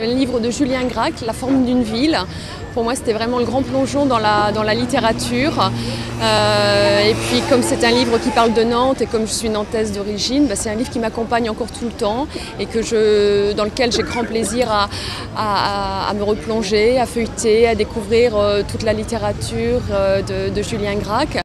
Le livre de Julien Gracq, La forme d'une ville, pour moi c'était vraiment le grand plongeon dans la, dans la littérature. Euh, et puis comme c'est un livre qui parle de Nantes et comme je suis nantaise d'origine, bah, c'est un livre qui m'accompagne encore tout le temps et que je, dans lequel j'ai grand plaisir à, à me replonger, à feuilleter, à découvrir euh, toute la littérature euh, de, de Julien Gracq.